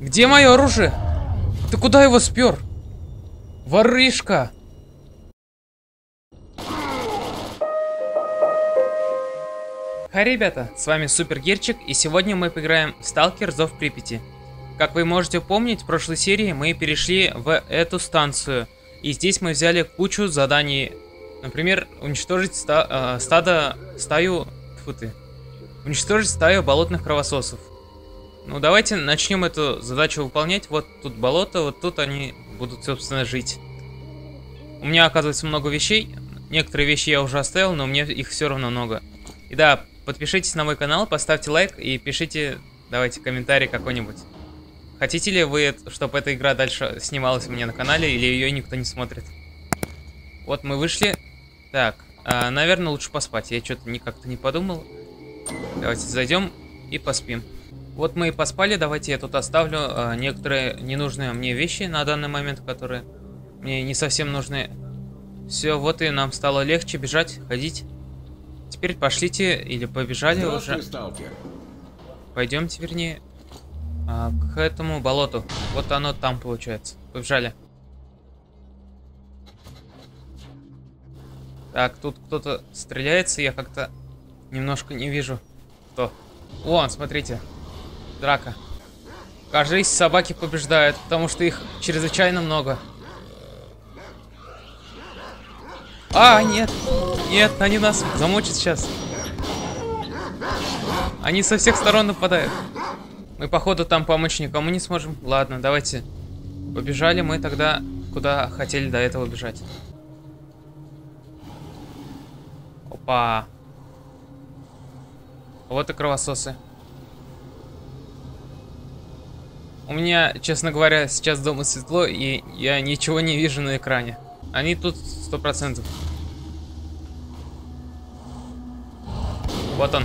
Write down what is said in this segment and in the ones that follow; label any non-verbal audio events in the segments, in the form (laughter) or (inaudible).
Где мое оружие? Ты куда его спер? Ворышка! Хай, ребята, с вами Супер Герчик, и сегодня мы поиграем в Сталкер Зов Припяти. Как вы можете помнить, в прошлой серии мы перешли в эту станцию, и здесь мы взяли кучу заданий. Например, уничтожить ста э, стадо, стаю, фу ты, уничтожить стаю болотных кровососов. Ну, давайте начнем эту задачу выполнять. Вот тут болото, вот тут они будут, собственно, жить. У меня, оказывается, много вещей. Некоторые вещи я уже оставил, но мне их все равно много. И да, подпишитесь на мой канал, поставьте лайк и пишите, давайте, комментарий какой-нибудь. Хотите ли вы, чтобы эта игра дальше снималась у меня на канале, или ее никто не смотрит? Вот мы вышли. Так, а, наверное, лучше поспать. Я что-то никак-то не подумал. Давайте зайдем и поспим. Вот мы и поспали. Давайте я тут оставлю а, некоторые ненужные мне вещи на данный момент, которые мне не совсем нужны. Все, вот и нам стало легче бежать, ходить. Теперь пошлите или побежали уже. сталкер. Пойдемте, вернее, а, к этому болоту. Вот оно там получается. Побежали. Так, тут кто-то стреляется, я как-то немножко не вижу. Кто? Вон, смотрите. Драка. Кажись, собаки побеждают, потому что их чрезвычайно много. А, нет. Нет, они нас замочат сейчас. Они со всех сторон нападают. Мы, походу, там помочь никому не сможем. Ладно, давайте. Побежали мы тогда, куда хотели до этого бежать. Опа. Вот и кровососы. У меня, честно говоря, сейчас дома светло, и я ничего не вижу на экране. Они тут сто процентов. Вот он.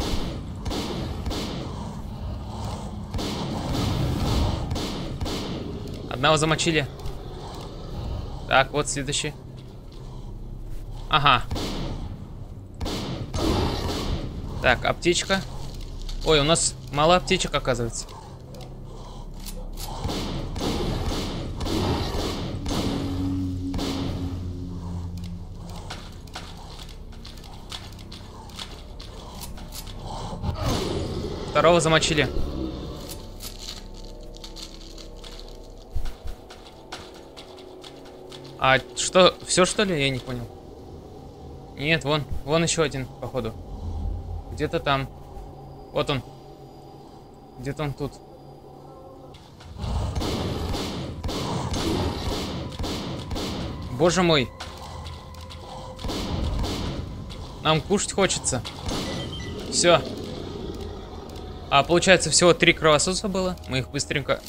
Одного замочили. Так, вот следующий. Ага. Так, аптечка. Ой, у нас мало аптечек, оказывается. Второго замочили. А что, все что ли? Я не понял. Нет, вон, вон еще один, походу. Где-то там. Вот он. Где-то он тут. Боже мой. Нам кушать хочется. Все. А получается всего три кровососа было. Мы их быстренько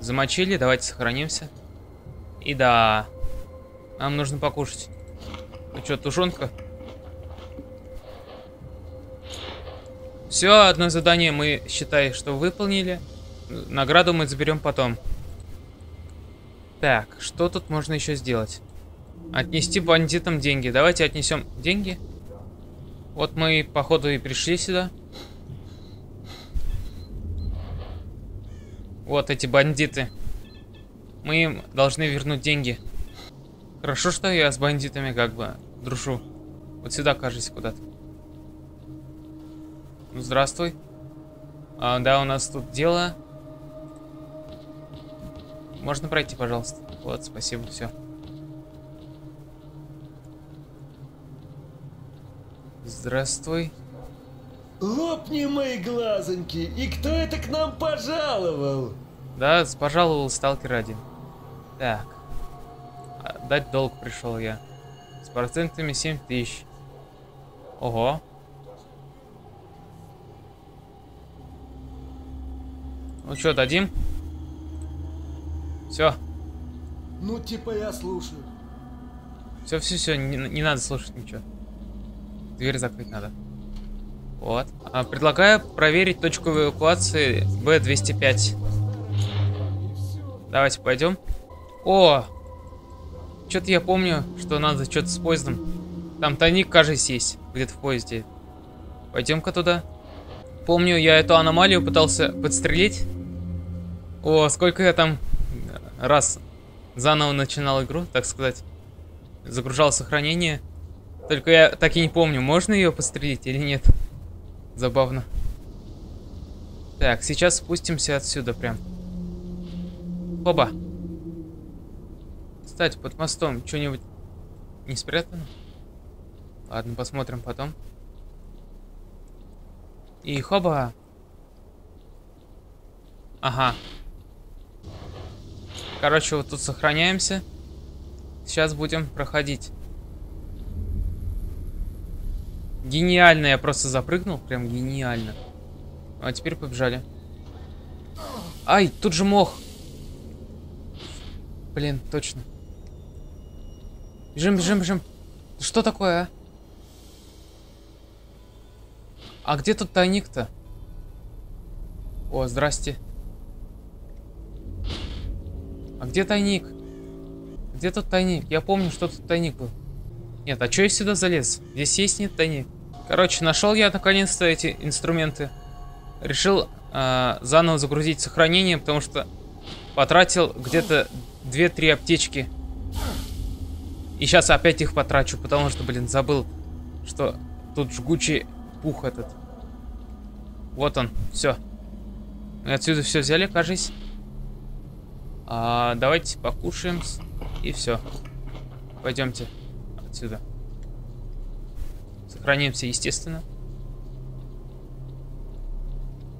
замочили. Давайте сохранимся. И да. Нам нужно покушать. Ну что, тушенка? Все, одно задание мы, считай, что выполнили. Награду мы заберем потом. Так, что тут можно еще сделать? Отнести бандитам деньги. Давайте отнесем деньги. Вот мы, походу, и пришли сюда. Вот эти бандиты. Мы им должны вернуть деньги. Хорошо, что я с бандитами как бы дружу. Вот сюда, кажется, куда-то. Ну, здравствуй. А, да, у нас тут дело. Можно пройти, пожалуйста. Вот, спасибо, все. Здравствуй. Лопни мои глазоньки! И кто это к нам пожаловал? Да, пожаловал сталкер один. Так. Дать долг пришел я. С процентами 7000. Ого. Ну что, дадим? Все. Ну, типа я слушаю. Все, все, все, не, не надо слушать ничего. Дверь закрыть надо. Вот. А, предлагаю проверить точку эвакуации Б-205. Давайте пойдем. О! Что-то я помню, что надо что-то с поездом. Там тайник, кажется, есть. Где-то в поезде. Пойдем-ка туда. Помню, я эту аномалию пытался подстрелить. О, сколько я там раз заново начинал игру, так сказать. Загружал сохранение. Только я так и не помню, можно ее пострелить или нет. Забавно. Так, сейчас спустимся отсюда прям. Оба. Кстати, под мостом что-нибудь не спрятано? Ладно, посмотрим потом. И хоба. Ага. Короче, вот тут сохраняемся. Сейчас будем проходить. Гениально, я просто запрыгнул. Прям гениально. А теперь побежали. Ай, тут же мох. Блин, точно. Бежим, бежим, бежим. Что такое, а? А где тут тайник-то? О, здрасте. А где тайник? Где тут тайник? Я помню, что тут тайник был. Нет, а что я сюда залез? Здесь есть нет тайник. Короче, нашел я наконец-то эти инструменты. Решил э, заново загрузить сохранение, потому что потратил где-то 2-3 аптечки. И сейчас опять их потрачу, потому что, блин, забыл, что тут жгучий пух этот. Вот он, все. Мы отсюда все взяли, кажись. А, давайте покушаем. И все. Пойдемте отсюда. Сохранимся, естественно.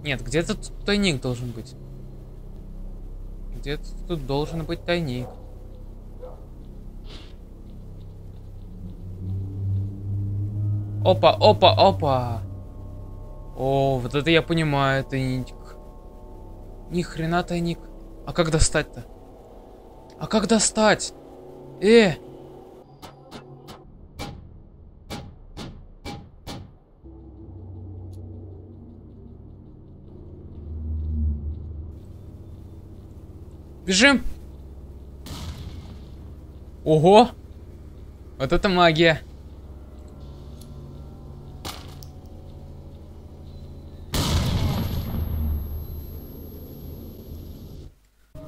Нет, где-то тут тайник должен быть. Где-то тут должен быть тайник. Опа, опа, опа. О, вот это я понимаю, тайник. Ни хрена тайник. А как достать-то? А как достать? Э! Бежим! Ого! Вот это магия.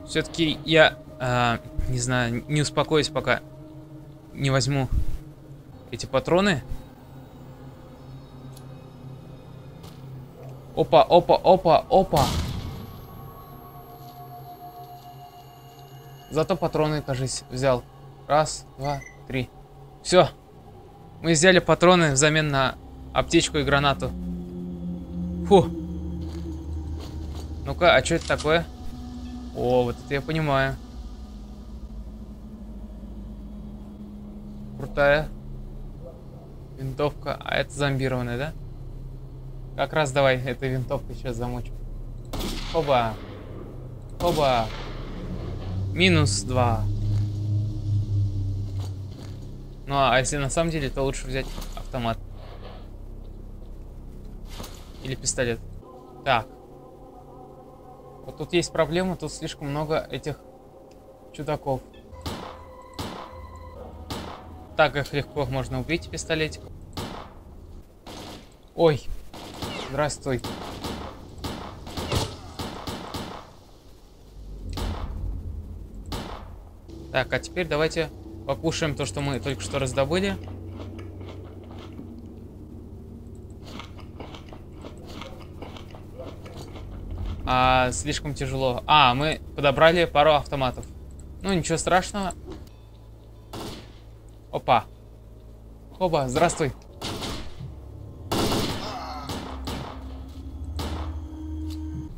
Все-таки я, э, не знаю, не успокоюсь, пока не возьму эти патроны. Опа, опа, опа, опа. Зато патроны, кажись, взял. Раз, два, три. Все. Мы взяли патроны взамен на аптечку и гранату. Фу. Ну-ка, а что это такое? О, вот это я понимаю. Крутая винтовка. А это зомбированная, да? Как раз давай этой винтовкой сейчас замочим. Оба. Оба. Минус два. Ну а если на самом деле, то лучше взять автомат. Или пистолет. Так. Вот тут есть проблема, тут слишком много этих чудаков. Так их легко можно убить пистолетик. Ой, здравствуй. Так, а теперь давайте покушаем то, что мы только что раздобыли. А, слишком тяжело. А, мы подобрали пару автоматов. Ну, ничего страшного. Опа. Оба, здравствуй.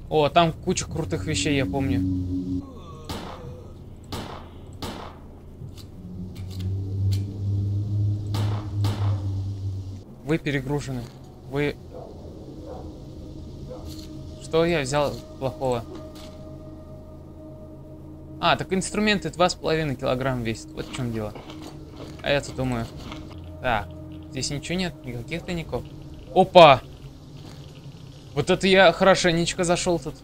О, там куча крутых вещей, я помню. Вы перегружены. Вы что я взял плохого? А, так инструменты 2,5 килограмм весят. Вот в чем дело. А я-то думаю. Так, здесь ничего нет, никаких тайников. Опа! Вот это я хорошенечко зашел тут.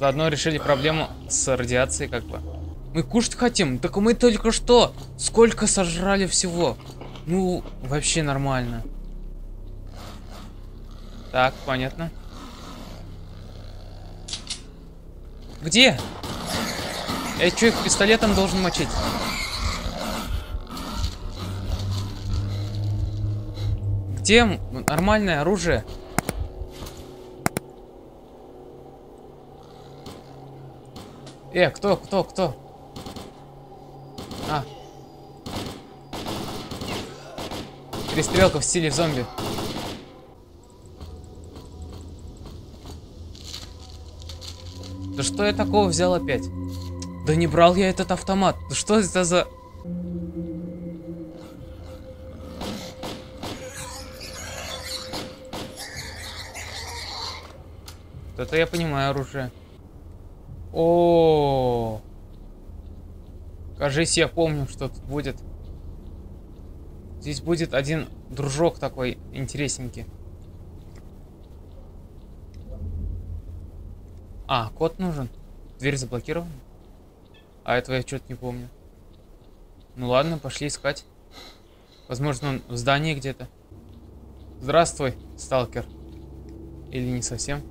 Заодно решили проблему с радиацией, как бы. Мы кушать хотим. Так мы только что сколько сожрали всего. Ну, вообще нормально. Так, понятно. Где? Я что, их пистолетом должен мочить? Где нормальное оружие? Э, кто, кто, кто? А. Перестрелка в стиле зомби. Да что я такого взял опять? Да не брал я этот автомат. Да что это за... Это я понимаю оружие. О, -о, кажись, я помню, что тут будет. Здесь будет один дружок такой интересненький. А, код нужен. Дверь заблокирована. А этого я что-то не помню. Ну ладно, пошли искать. Возможно, он в здании где-то. Здравствуй, сталкер. Или не совсем.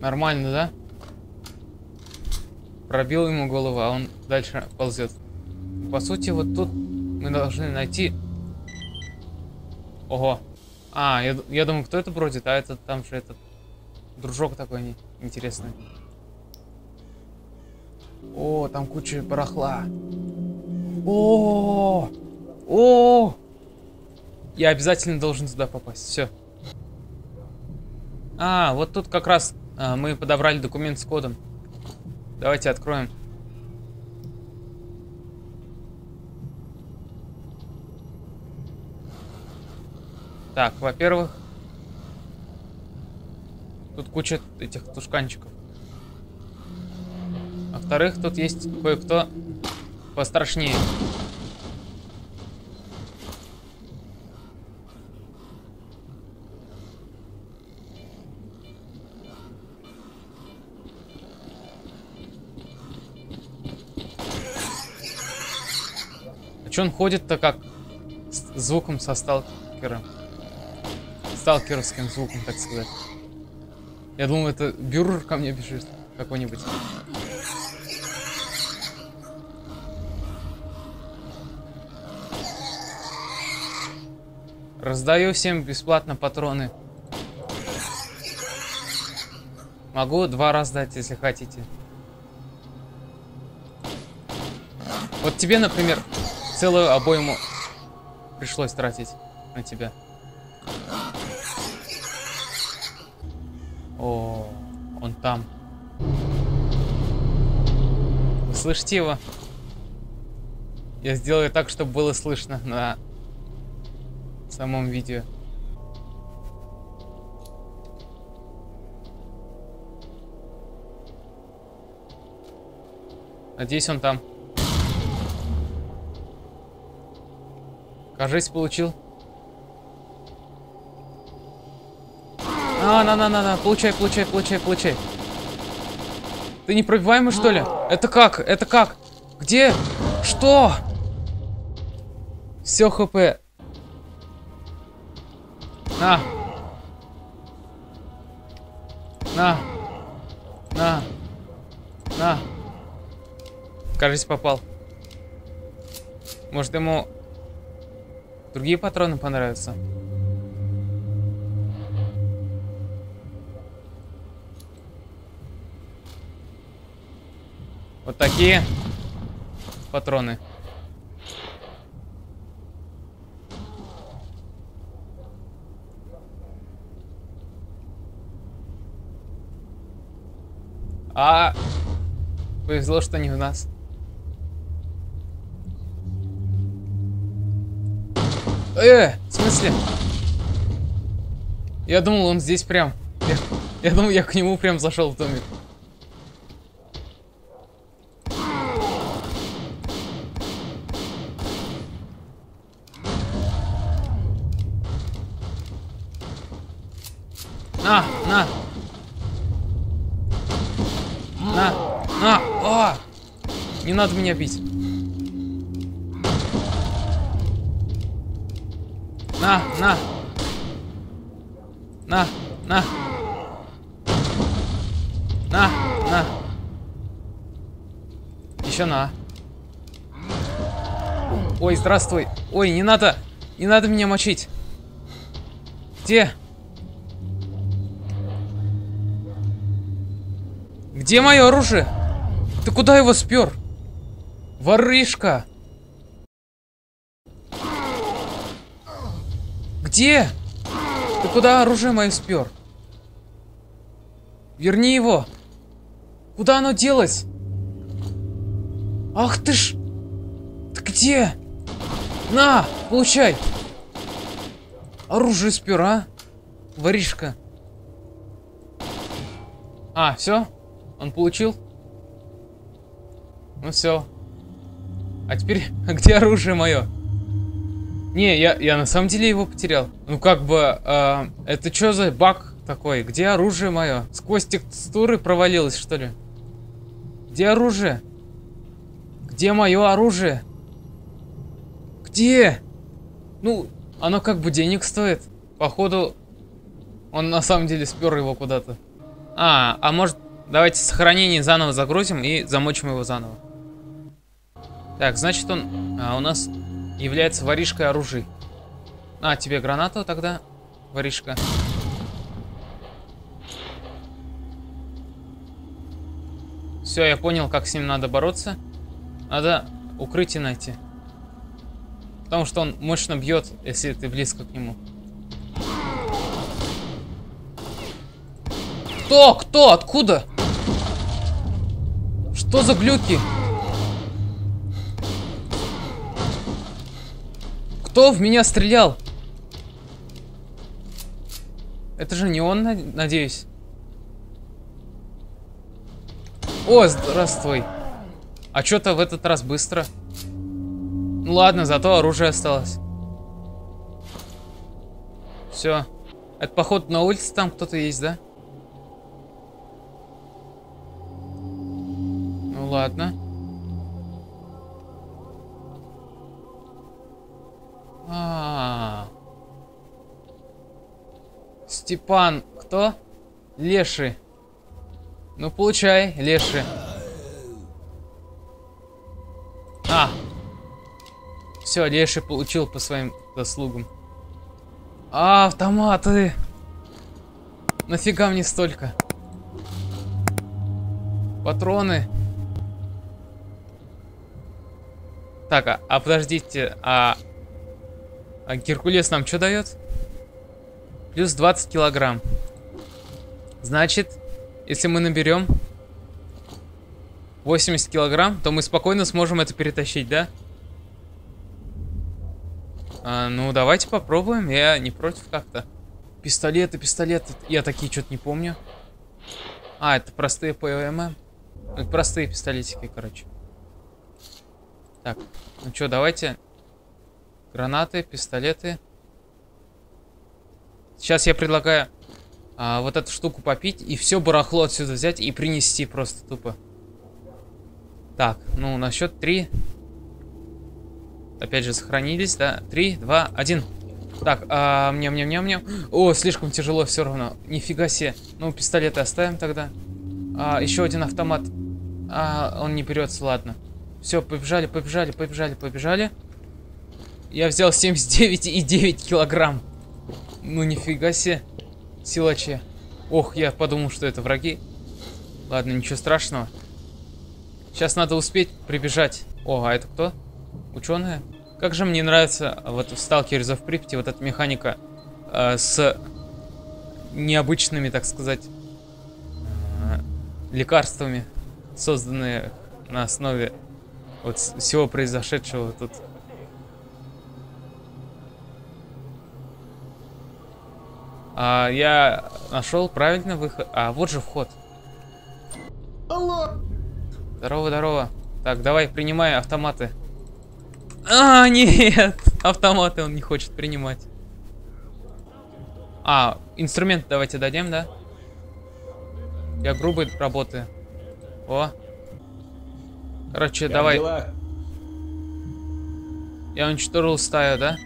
Нормально, да? Пробил ему голову, а он дальше ползет. По сути, вот тут мы должны найти... Ого. А, я, я думаю, кто это бродит, а это там же этот дружок такой интересный. О, там куча барахла. О, о, я обязательно должен туда попасть. Все. А, вот тут как раз а, мы подобрали документ с кодом. Давайте откроем. Так, во-первых, тут куча этих тушканчиков. Во-вторых, тут есть кое-кто пострашнее. Что он ходит-то как с звуком со сталкером? Сталкеровским звуком, так сказать. Я думал, это бюрер ко мне бежит какой-нибудь. Раздаю всем бесплатно патроны. Могу два раздать, если хотите. Вот тебе, например, целую обойму пришлось тратить на тебя. О, он там. Вы слышите его? Я сделаю так, чтобы было слышно на самом видео. Надеюсь, он там. Кажись, получил. А, на, на, на, на, получай, получай, получай, получай. Ты непробиваемый, что ли? Это как? Это как? Где? Что? Все хп. На. На. На. На. Кажется, попал. Может, ему другие патроны понравятся? Вот такие патроны. А, повезло, что не в нас. Э, в смысле? Я думал, он здесь прям. Я, я думал, я к нему прям зашел в домик. На, на. На, на, о! Не надо меня бить. На, на. На, на. На, на. Еще на. Ой, здравствуй. Ой, не надо. Не надо меня мочить. Где? Где мое оружие? Ты куда его спер? Ворышка! Где? Ты куда оружие мое спер? Верни его. Куда оно делось? Ах ты ж... Ты где? На, получай. Оружие спер, а? Воришка. А, все? Он получил? Ну все. А теперь, (laughs) где оружие мое? Не, я, я на самом деле его потерял. Ну как бы, э, это что за баг такой? Где оружие мое? Сквозь текстуры провалилось, что ли? Где оружие? Где мое оружие? Где? Ну, оно как бы денег стоит. Походу, он на самом деле спер его куда-то. А, а может, давайте сохранение заново загрузим и замочим его заново. Так, значит он а, у нас является воришкой оружия. А, тебе гранату тогда, воришка. Все, я понял, как с ним надо бороться. Надо укрытие найти. Потому что он мощно бьет, если ты близко к нему. Кто? Кто? Откуда? Что за глюки? Кто в меня стрелял? Это же не он, надеюсь. О, здравствуй. А что-то в этот раз быстро. Ну ладно, зато оружие осталось. Все. Это походу на улице там кто-то есть, да? Ну ладно. А, -а, а Степан, кто? Леший. Ну, получай, Леший. А! Все, Леший получил по своим заслугам. А, автоматы! Нафига мне столько? Патроны. Так, а, а подождите, а а Геркулес нам что дает? Плюс 20 килограмм. Значит, если мы наберем 80 килограмм, то мы спокойно сможем это перетащить, да? А, ну, давайте попробуем. Я не против как-то. Пистолеты, пистолеты. Я такие что-то не помню. А, это простые. Это простые пистолетики, короче. Так, ну что, давайте Гранаты, пистолеты. Сейчас я предлагаю а, вот эту штуку попить и все барахло отсюда взять и принести просто тупо. Так, ну на счет три. Опять же сохранились, да? Три, два, один. Так, а, мне, мне, мне, мне. О, слишком тяжело все равно. Нифига себе. Ну, пистолеты оставим тогда. А, еще один автомат. А, он не берется, ладно. Все, побежали, побежали, побежали, побежали. Я взял 79,9 килограмм. Ну нифига себе. Силачи. Ох, я подумал, что это враги. Ладно, ничего страшного. Сейчас надо успеть прибежать. О, а это кто? Ученые? Как же мне нравится вот в Сталкере в Припяти вот эта механика э, с необычными, так сказать, э, лекарствами, созданные на основе вот всего произошедшего тут А, я нашел правильный выход. А, вот же вход. Алло. Здорово, здорово. Так, давай, принимай автоматы. А, нет! Автоматы он не хочет принимать. А, инструмент давайте дадим, да? Я грубый работаю. О. Короче, Как давай. дела? Я уничтожил стаю, да?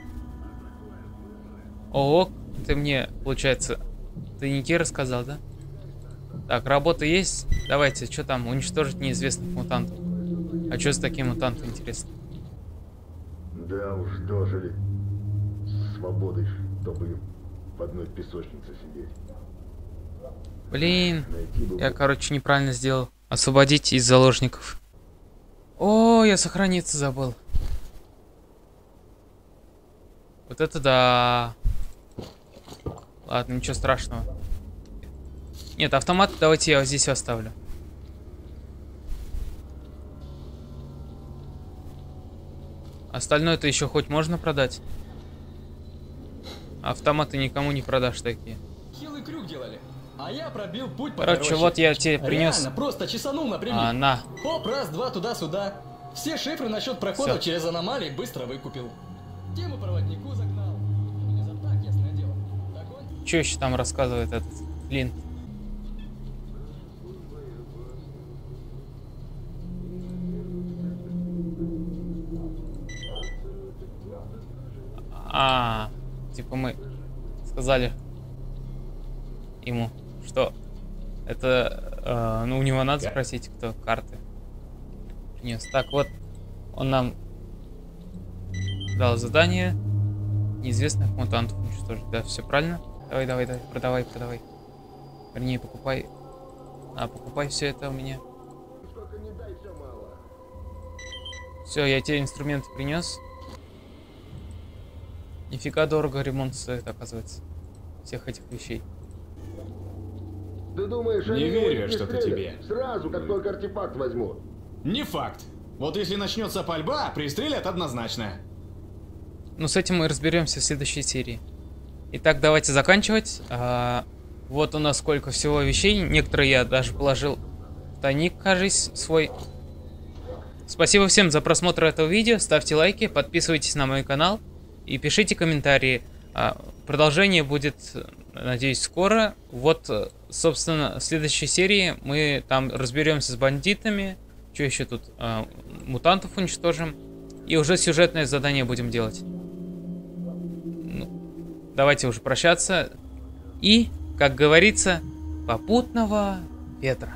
Ого, ты мне, получается, тайники рассказал, да? Так, работа есть. Давайте, что там? Уничтожить неизвестных мутантов. А что с таким мутантом, интересно? Да уж, дожили. С свободой, чтобы в одной песочнице сидеть. Блин, я, короче, неправильно сделал. Освободить из заложников. О, я сохраниться забыл. Вот это да. Ладно, ничего страшного. Нет, автомат давайте я вот здесь оставлю. Остальное-то еще хоть можно продать. Автоматы никому не продашь такие. Хилый крюк делали. А я пробил путь Короче, покороче. вот я тебе принес. Реально, просто чесанул напрямик. А, на. Хоп, раз, два, туда-сюда. Все шифры насчет прохода Всё. через аномалии быстро выкупил. Тему проводнику загнал. Что еще там рассказывает этот Лин? А, типа мы сказали ему, что это, э, ну у него надо спросить, кто карты принес. Так вот, он нам дал задание неизвестных мутантов уничтожить. Да, все правильно? Давай, давай, давай, продавай, продавай. Вернее, покупай. А, покупай все это у меня. Сколько не дай, все мало. Все, я тебе инструменты принес. Нифига дорого ремонт стоит, оказывается. Всех этих вещей. Ты думаешь, Не верю что-то тебе. Сразу, как только артефакт возьму. Не факт. Вот если начнется пальба, пристрелят однозначно. Ну, с этим мы разберемся в следующей серии. Итак, давайте заканчивать. А, вот у нас сколько всего вещей. Некоторые я даже положил в тайник, кажись, свой. Спасибо всем за просмотр этого видео. Ставьте лайки, подписывайтесь на мой канал и пишите комментарии. А, продолжение будет, надеюсь, скоро. Вот, собственно, в следующей серии мы там разберемся с бандитами. Что еще тут? А, мутантов уничтожим. И уже сюжетное задание будем делать. Давайте уже прощаться. И, как говорится, попутного ветра.